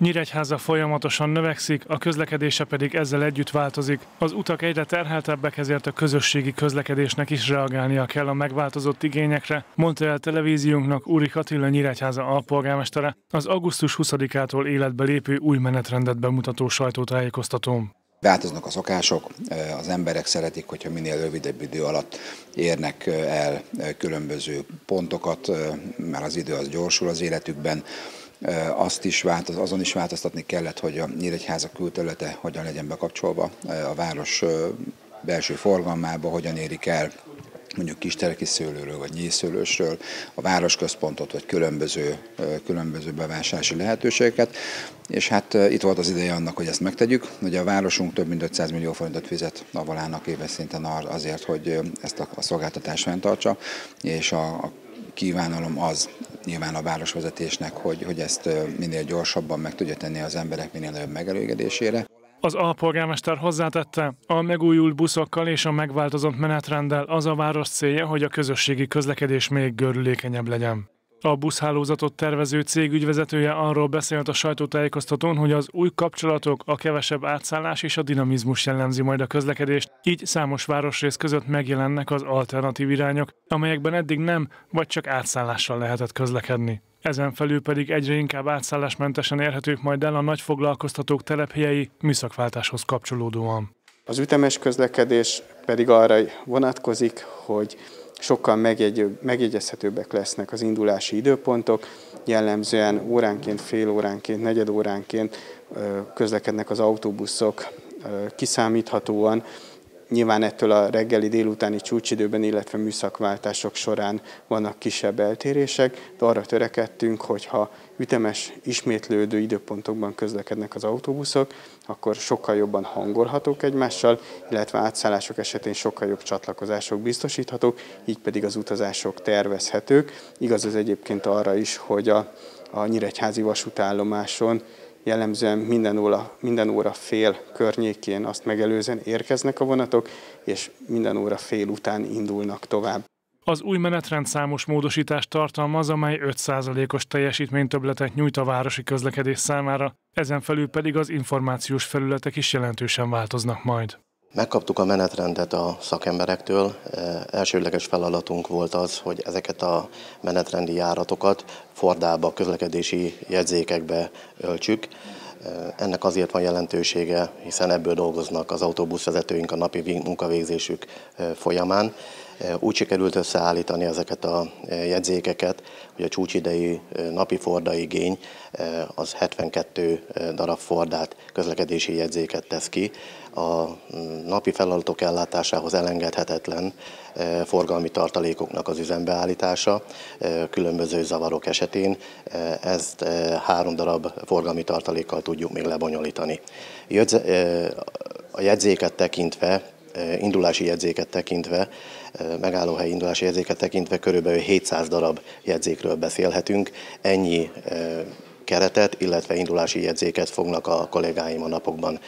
Nyíregyháza folyamatosan növekszik, a közlekedése pedig ezzel együtt változik. Az utak egyre terheltebbek, ezért a közösségi közlekedésnek is reagálnia kell a megváltozott igényekre, mondta el televíziónknak Úri Attila Nyíregyháza alpolgármestere az augusztus 20-ától életbe lépő új menetrendet bemutató sajtótájékoztatón. Változnak a szokások, az emberek szeretik, hogyha minél rövidebb idő alatt érnek el különböző pontokat, mert az idő az gyorsul az életükben azt is változ, azon is változtatni kellett, hogy a Nyíregyháza külterülete hogyan legyen bekapcsolva a város belső forgalmába, hogyan érik el mondjuk kistereki szőlőről vagy nyíszőlősről, a városközpontot vagy különböző, különböző bevásárlási lehetőségeket. És hát itt volt az ideje annak, hogy ezt megtegyük. Ugye a városunk több mint 500 millió forintot fizet a valának éves szinten azért, hogy ezt a, a szolgáltatást fenntartsa, és a, a kívánalom az nyilván a városvezetésnek, hogy, hogy ezt minél gyorsabban meg tudja tenni az emberek minél nagyobb megelőgedésére. Az alpolgármester hozzátette, a megújult buszokkal és a megváltozott menetrenddel az a város célja, hogy a közösségi közlekedés még görülékenyebb legyen. A buszhálózatot tervező cég ügyvezetője arról beszélt a sajtótájékoztatón, hogy az új kapcsolatok, a kevesebb átszállás és a dinamizmus jellemzi majd a közlekedést, így számos városrész között megjelennek az alternatív irányok, amelyekben eddig nem vagy csak átszállással lehetett közlekedni. Ezen felül pedig egyre inkább átszállásmentesen érhetők majd el a nagy foglalkoztatók telephelyei műszakváltáshoz kapcsolódóan. Az ütemes közlekedés pedig arra vonatkozik, hogy sokkal megjegyezhetőbbek lesznek az indulási időpontok, jellemzően óránként, fél óránként, negyed óránként közlekednek az autóbuszok kiszámíthatóan, Nyilván ettől a reggeli délutáni csúcsidőben, illetve műszakváltások során vannak kisebb eltérések, de arra törekedtünk, hogyha ütemes, ismétlődő időpontokban közlekednek az autóbuszok, akkor sokkal jobban hangolhatók egymással, illetve átszállások esetén sokkal jobb csatlakozások biztosíthatók, így pedig az utazások tervezhetők. Igaz ez egyébként arra is, hogy a, a Nyíregyházi vasútállomáson jellemzően minden óra, minden óra fél környékén azt megelőzően érkeznek a vonatok, és minden óra fél után indulnak tovább. Az új menetrend számos módosítást tartalmaz, amely 5%-os teljesítménytöbletet nyújt a városi közlekedés számára, ezen felül pedig az információs felületek is jelentősen változnak majd. Megkaptuk a menetrendet a szakemberektől. Elsőleges feladatunk volt az, hogy ezeket a menetrendi járatokat Fordába, közlekedési jegyzékekbe öltsük. Ennek azért van jelentősége, hiszen ebből dolgoznak az autóbuszvezetőink a napi munkavégzésük folyamán. Úgy sikerült összeállítani ezeket a jegyzékeket, hogy a csúcsidei napi forda igény az 72 darab fordát, közlekedési jegyzéket tesz ki. A napi feladatok ellátásához elengedhetetlen forgalmi tartalékoknak az üzembeállítása különböző zavarok esetén. Ezt három darab forgalmi tartalékkal tudjuk még lebonyolítani. A jegyzéket tekintve indulási jegyzéket tekintve, megállóhely indulási jegyzéket tekintve körülbelül 700 darab jegyzékről beszélhetünk. Ennyi keretet, illetve indulási jegyzéket fognak a kollégáim a napokban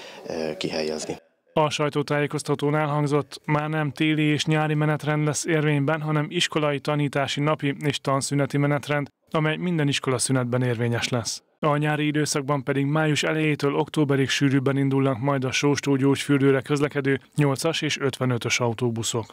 kihelyezni. A sajtótájékoztatón elhangzott, már nem téli és nyári menetrend lesz érvényben, hanem iskolai tanítási napi és tanszüneti menetrend, amely minden iskola szünetben érvényes lesz. A nyári időszakban pedig május elejétől októberig sűrűbben indulnak majd a sóstó gyógyfürdőre közlekedő 8-as és 55-ös autóbuszok.